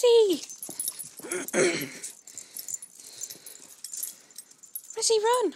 he? Where's he run?